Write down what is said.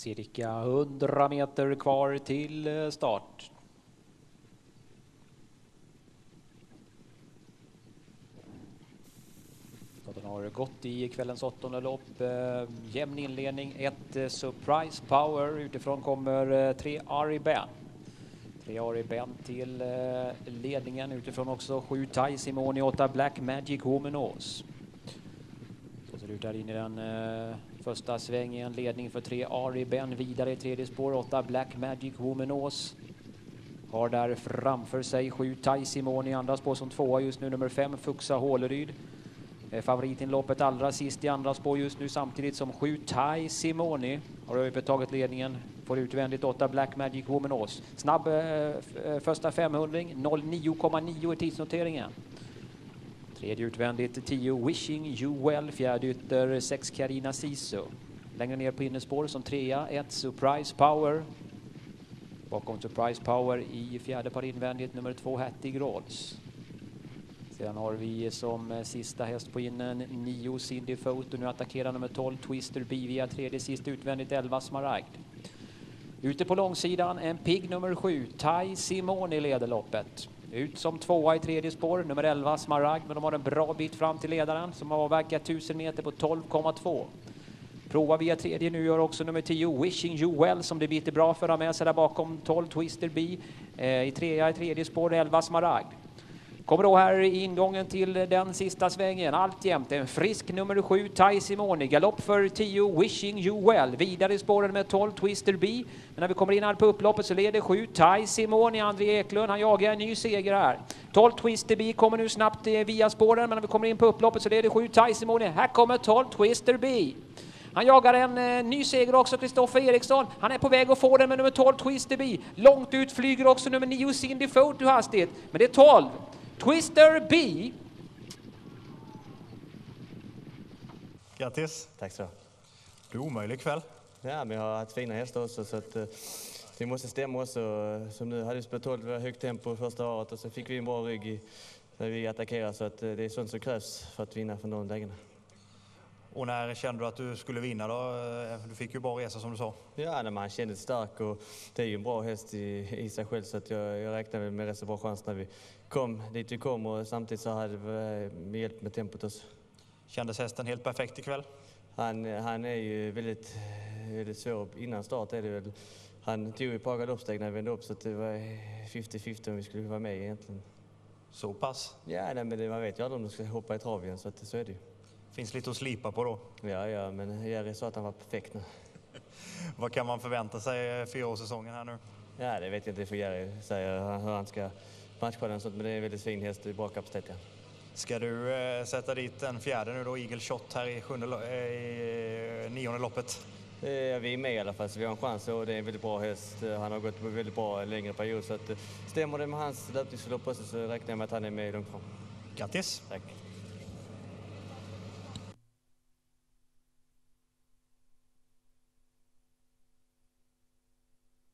Cirka 100 meter kvar till eh, start. Den har gått i kvällens åttonde lopp. Eh, jämn inledning, ett eh, Surprise Power. Utifrån kommer tre Ari Ben. Tre Ari Ben till ledningen. Utifrån också sju Thai Simoni, åtta Black Magic Homenos. Så ser det ut där inne i den Första sväng första en Ledning för tre Ari Ben vidare i tredje spår. Åtta Black Magic Homenos. Har där framför sig sju Tai Simon i andra spår som tvåa just nu. Nummer fem Fuxa Håleryd. Favoritinloppet allra sist i andra spår just nu samtidigt som sju Tai Simoni har övertagit ledningen. Får utvändigt åtta Black Magic Womanos. Snabb eh, eh första 500 09,9 i tidsnoteringen. Tredje utvändigt 10 Wishing You Well, fjärde ytter 6 Carina Sisu. Längre ner på innerspår som trea 1 Surprise Power. Bakom Surprise Power i fjärde par invändigt nummer 2 Hattig Rolls. Sedan har vi som sista häst på innen 9 Cindy Foto. Nu attackerar nummer 12 Twister B via tredje sist utvändigt 11 Smaragd. Ute på långsidan en pigg nummer 7 Tai Simone leder loppet. Ut som tvåa i tredje spår, nummer 11 Smaragd, men de har en bra bit fram till ledaren som har avverkat 1000 meter på 12,2. Prova via tredje nu gör också nummer 10 Wishing You Well som det biter bra för att ha med sig där bakom 12 Twister B. Eh, I trea i tredje spår 11 Smaragd. Kommer då här i ingången till den sista svängen. Alltjämt en frisk nummer 7 Tai Simone. Galopp för 10 Wishing You Well. Vidare i spåren med 12 Twister B. Men när vi kommer in här på upploppet så leder 7 Tai Simone. André Eklund, han jagar en ny seger här. 12 Twister B kommer nu snabbt eh, via spåren. Men när vi kommer in på upploppet så leder 7 Tai Simone. Här kommer 12 Twister B. Han jagar en eh, ny seger också, Kristoffer Eriksson. Han är på väg att få den med nummer 12, Twister B. Långt ut flyger också nummer 9, Cindy Photo hastigt. Men det är 12, Twister B. Grattis! Tack så. Det är omöjlig kväll. Ja, men jag har haft fina hästar också så att eh, det måste stämma också. Som nu hade vi spelat 12 högt tempo första året och så fick vi en bra rygg i, när vi attackerade så att eh, det är sånt som krävs för att vinna från de lägena. Och när kände du att du skulle vinna då? Eh, Du fick ju bra resa som du sa. Ja, när man kändes stark och det är ju en bra häst i, i sig själv så att jag, jag räknade med rätt så bra chans när vi kom dit vi kom och samtidigt så hade vi eh, hjälp med tempot också. Kändes hästen helt perfekt ikväll? Han, han är ju väldigt, väldigt svår innan start är det väl. Han tog ju ett par galoppsteg när vi vände upp så det var 50-50 om vi skulle vara med egentligen. Så pass? Ja, nej, men det, man vet ju aldrig om de ska hoppa i trav igen så att så är det ju. Finns lite att slipa på då. Ja, ja, men Jerry sa att han var perfekt nu. Vad kan man förvänta sig fyraårssäsongen här nu? Ja, det vet jag inte, det får Jerry säga hur han ska matcha den men det är en väldigt fin häst och bra kapacitet. Ja. Ska du eh, sätta dit en fjärde nu då, Eagle Shot här i, sjunde, eh, i eh, nionde loppet? Eh, Vi är med i alla fall, så vi har en chans och det är en väldigt bra häst. Eh, Han har gått på väldigt bra längre period så att, eh, stämmer det med hans löpningsförlopp också så räknar jag med att han är med långt fram. Grattis! Tack.